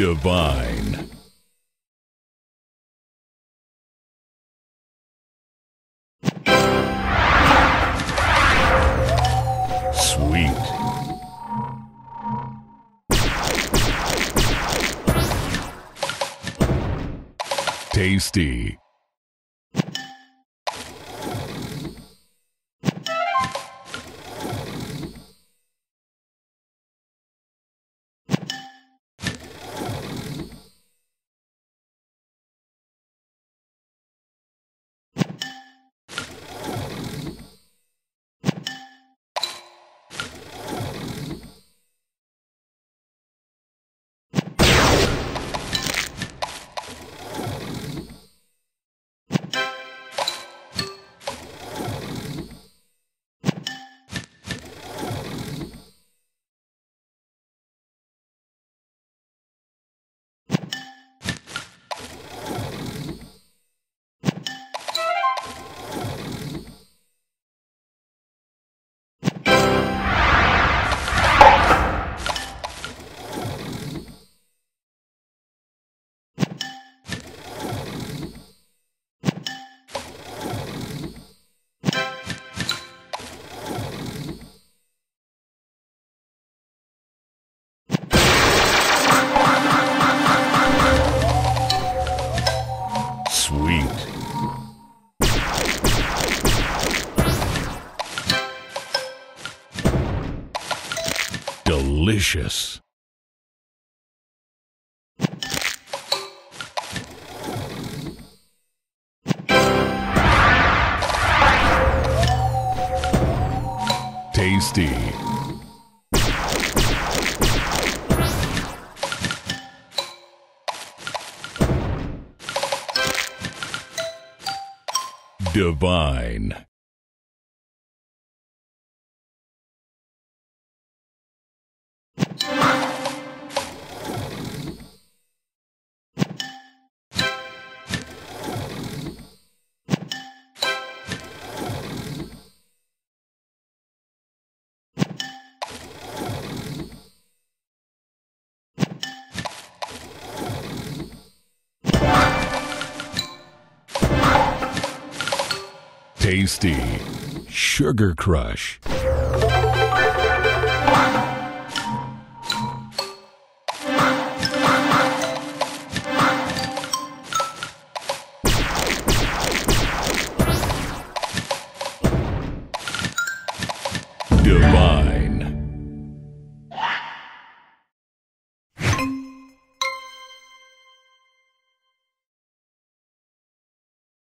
Divine. Sweet. Tasty. Delicious. Tasty. Divine. Tasty. Sugar Crush.